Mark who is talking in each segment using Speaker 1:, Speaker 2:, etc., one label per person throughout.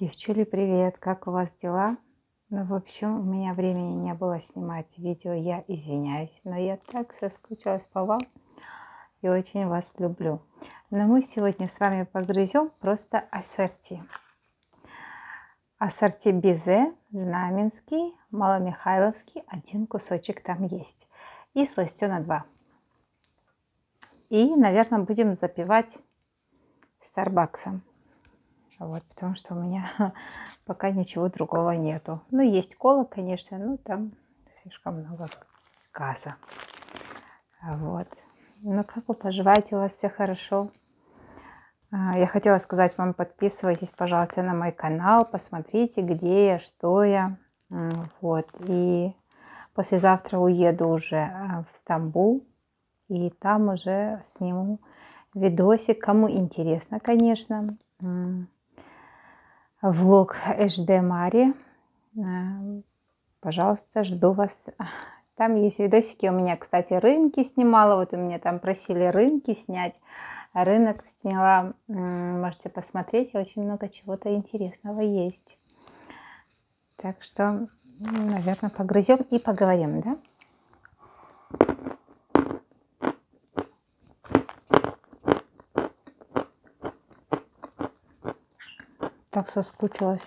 Speaker 1: Девчули, привет! Как у вас дела? Ну, в общем, у меня времени не было снимать видео, я извиняюсь, но я так соскучилась по вам и очень вас люблю. Но мы сегодня с вами погрызем просто ассорти. Ассорти Бизе, Знаменский, Маломихайловский, один кусочек там есть. И сластена 2. И, наверное, будем запивать Старбаксом. Вот, потому что у меня пока ничего другого нету. Ну, есть кола, конечно, но там слишком много газа. Вот. Ну, как вы поживаете? У вас все хорошо? А, я хотела сказать вам, подписывайтесь, пожалуйста, на мой канал, посмотрите, где я, что я. Вот. И послезавтра уеду уже а, в Стамбул, и там уже сниму видосик. Кому интересно, конечно влог HD Мари. Э, пожалуйста, жду вас. Там есть видосики. У меня, кстати, рынки снимала. Вот у меня там просили рынки снять. Рынок сняла. Можете посмотреть. Очень много чего-то интересного есть. Так что, наверное, погрызем и поговорим, да? Так соскучилась.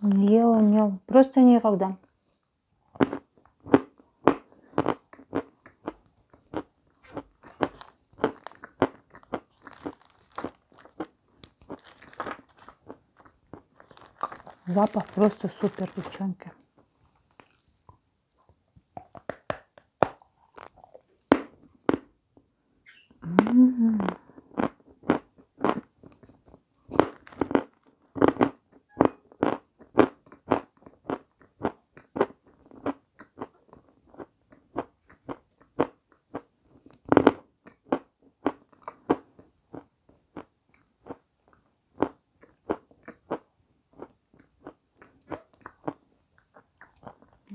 Speaker 1: Не ела, не ела. Просто никогда. Запах просто супер, девчонки.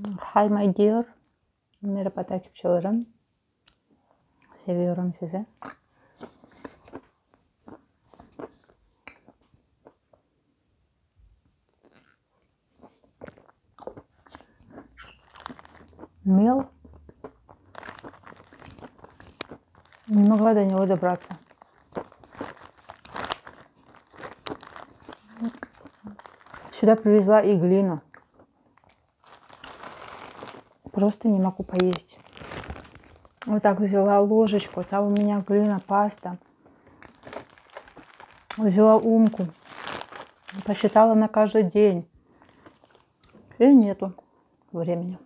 Speaker 1: Hi my dear. Merhaba takipçilerim. Seviyorum sizi. Мел. Не могла до него добраться. Сюда привезла и глину. Просто не могу поесть. Вот так взяла ложечку. Там у меня глина, паста. Взяла умку. Посчитала на каждый день. И нету времени.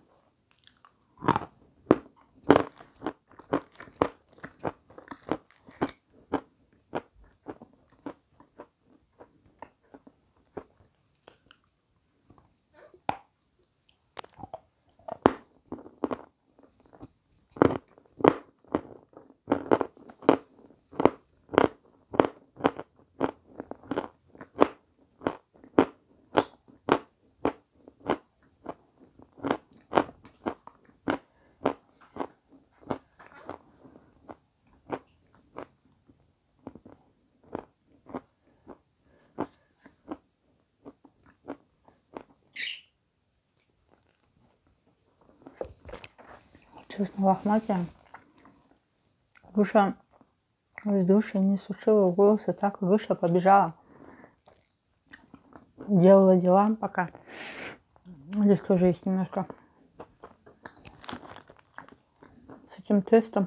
Speaker 1: Честно, лохматая. Вышла из души, не сушила волосы, так вышла, побежала. Делала дела пока. Здесь тоже есть немножко с этим тестом.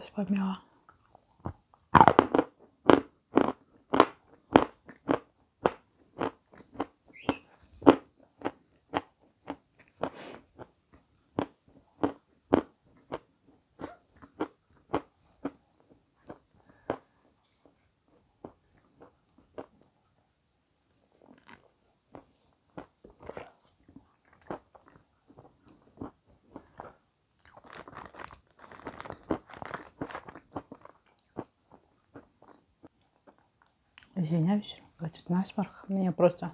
Speaker 1: Соскучилась по Извиняюсь, этот насморк. Мне просто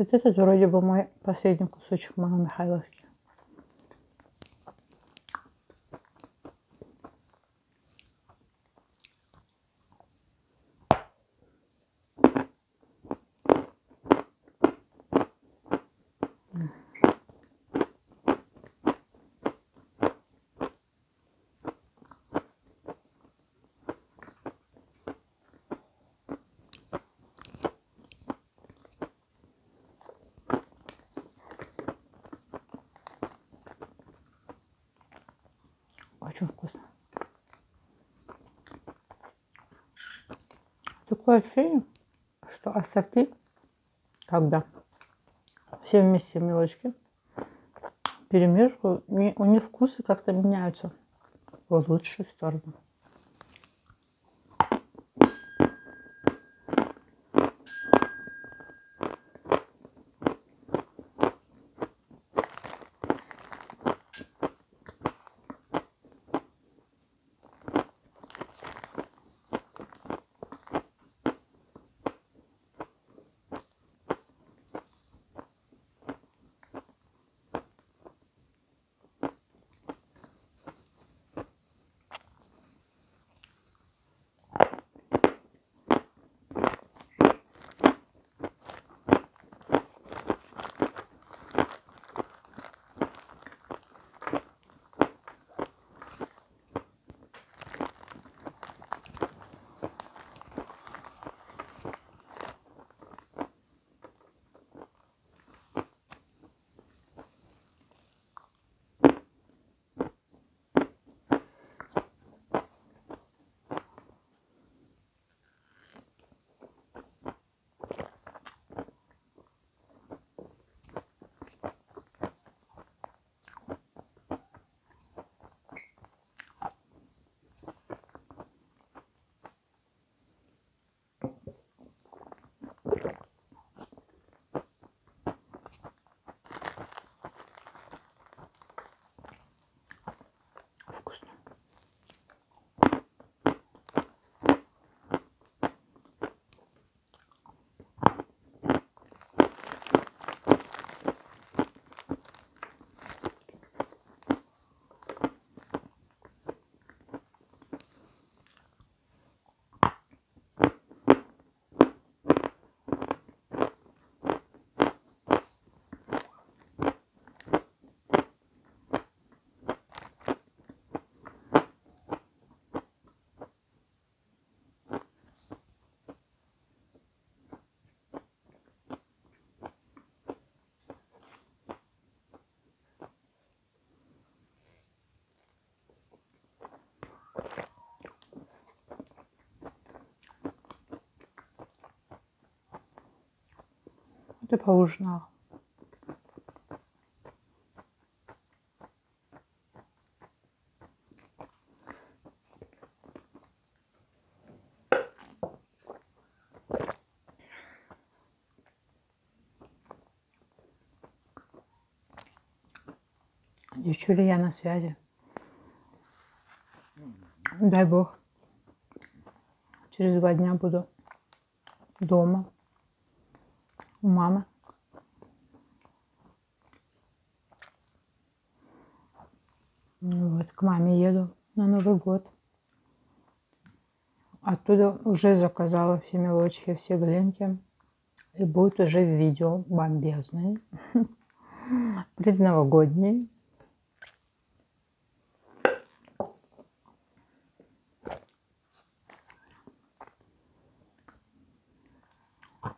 Speaker 1: Вот этот вроде бы мой последний кусочек Михайловки. Очень вкусно. Такое ощущение, что ассорти, когда все вместе мелочки перемешиваю, у них вкусы как-то меняются в лучшую сторону. Поужинала. Девчуля, я на связи. Дай бог. Через два дня буду дома у мамы. Ну вот, к маме еду на Новый год. Оттуда уже заказала все мелочи, все глинки. И будет уже видео бомбезный, предновогодний.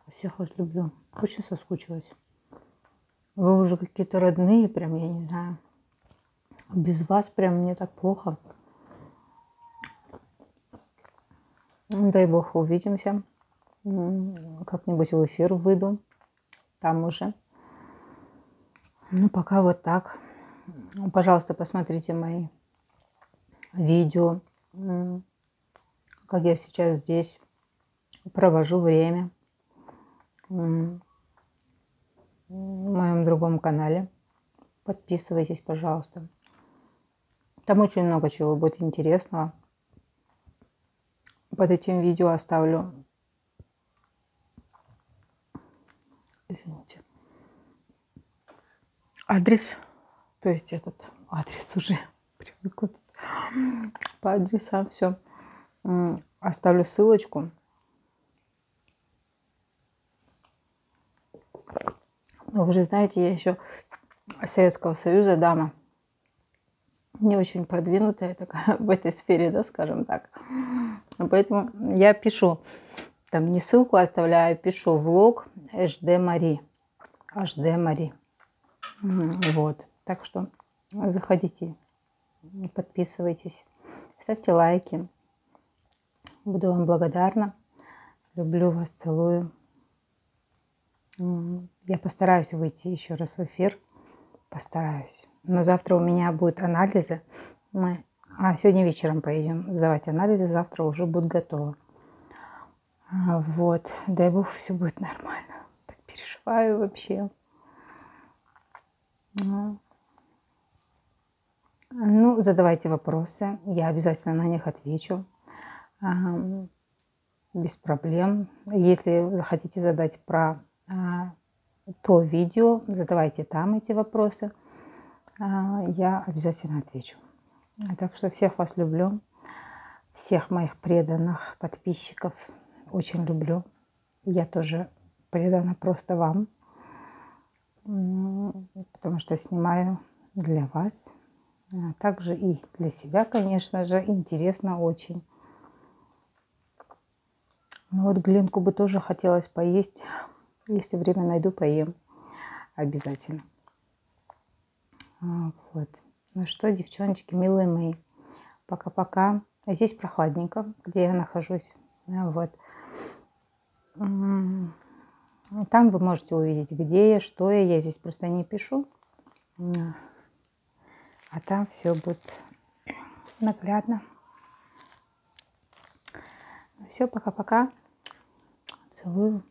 Speaker 1: Всех вас люблю. Очень соскучилась. Вы уже какие-то родные, прям, я не знаю. Без вас прям мне так плохо. Дай бог увидимся. Как-нибудь в эфир выйду. Там уже. Ну, пока вот так. Пожалуйста, посмотрите мои видео. Как я сейчас здесь провожу время в моем другом канале. Подписывайтесь, пожалуйста. Там очень много чего будет интересного. Под этим видео оставлю извините, адрес, то есть этот адрес уже привыкла по адресам все. Оставлю ссылочку Вы же знаете, я еще Советского Союза дама. Не очень продвинутая такая в этой сфере, да, скажем так. Поэтому я пишу, там не ссылку оставляю, пишу влог HD Мари. HD Мари. Вот. Так что заходите, подписывайтесь, ставьте лайки. Буду вам благодарна. Люблю вас, целую. Я постараюсь выйти еще раз в эфир. Постараюсь. Но завтра у меня будут анализы. Мы... А, сегодня вечером поедем сдавать анализы. Завтра уже будут готовы. А, вот. Дай бог, все будет нормально. Так переживаю вообще. Ну, ну задавайте вопросы. Я обязательно на них отвечу. Без проблем. Если захотите задать про а, то видео, задавайте там эти вопросы, а, я обязательно отвечу. Так что всех вас люблю, всех моих преданных подписчиков очень люблю. Я тоже предана просто вам, потому что снимаю для вас, а также и для себя, конечно же, интересно очень. Ну вот глинку бы тоже хотелось поесть, если время найду, поем обязательно. А, вот. Ну что, девчоночки, милые мои, пока-пока. Здесь прохладненько, где я нахожусь. А, вот. Там вы можете увидеть, где я, что я. Я здесь просто не пишу. А там все будет наглядно. Все, пока-пока. Целую.